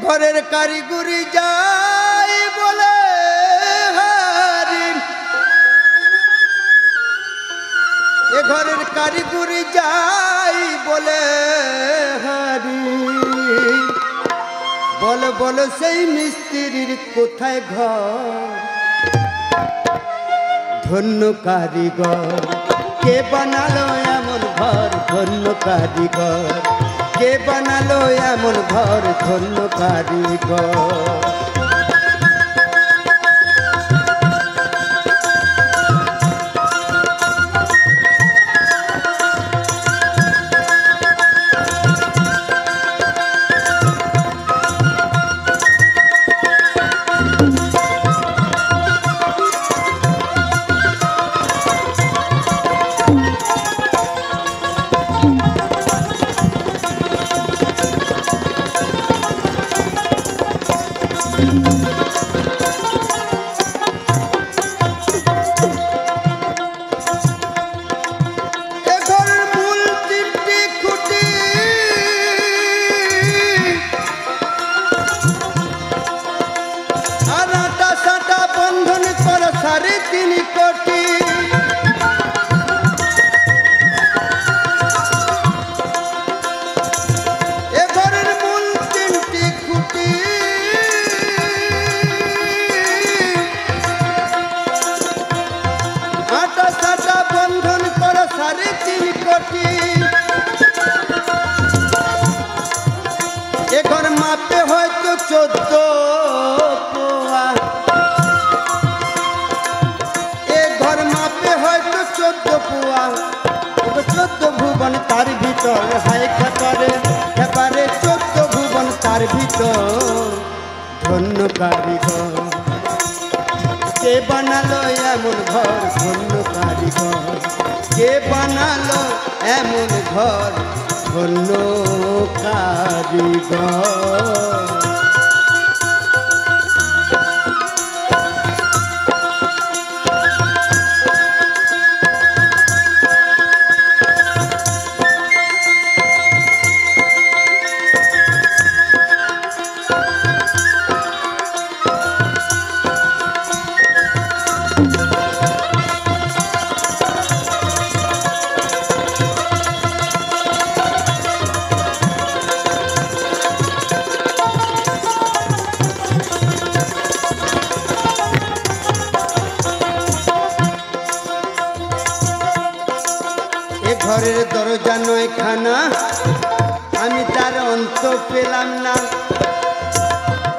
ঘরের কারিগরি যাই বলে এ ঘরের কারিগরি যাই বলে হারি বল বল সেই মিস্ত্রির কোথায় ঘর? ধন্য কারিগর, কে বানালো এমন ঘর? ধন্য কারিগর। কে বানালো এমন ঘর ধন্য কারিগর। Philip ধন্য কারিগর কে বানালো এমন ঘর ধন্য কারিগর কে বানালো এমন ঘর ধন্য কারিগর খানা আমি তার অন্ত পেলাম না।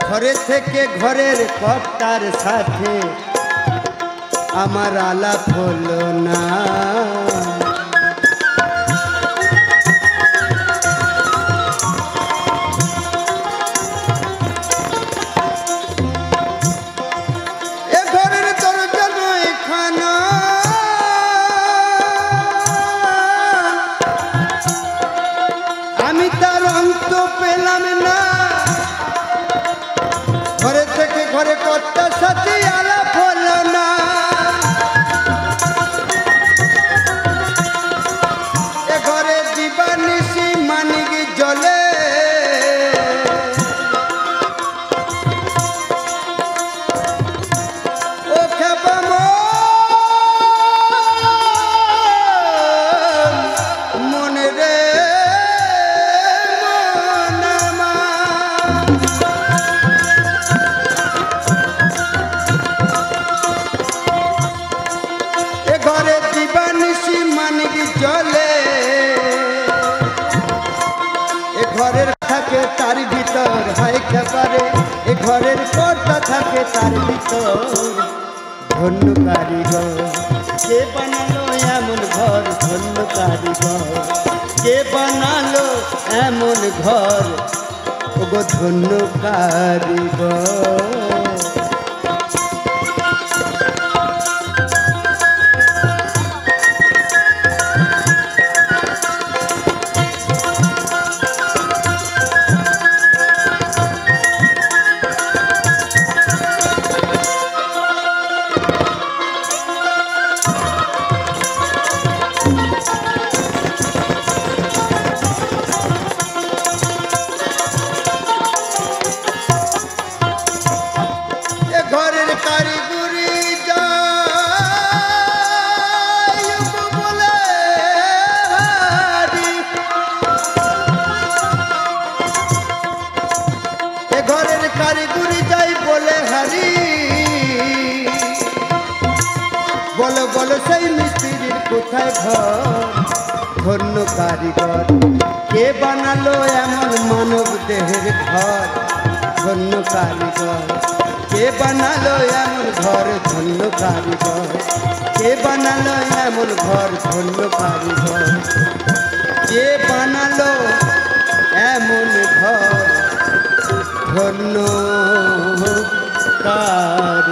ঘরে থেকে ঘরের কর্তার সাথে আমার আলাপ হলো না। ঘরে দিবানিসি মানিক জলে ধন্য কে বানালো এমন ঘর ধন্য কে বানালো এমন ঘর ওগো বল সেই মিস্ত্রির কোথায় ঘর? ধন্য কারিগর, কে বানালো এমন মানব দেহের ঘর? ধন্য কারিগর, কে বানালো এমন ঘর? ধন্য কারিগর, কে বানালো এমন ঘর? ধন্য কারিগর, কে বানালো এমন ঘর? ধন্য কারিগর।